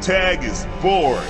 tag is boring.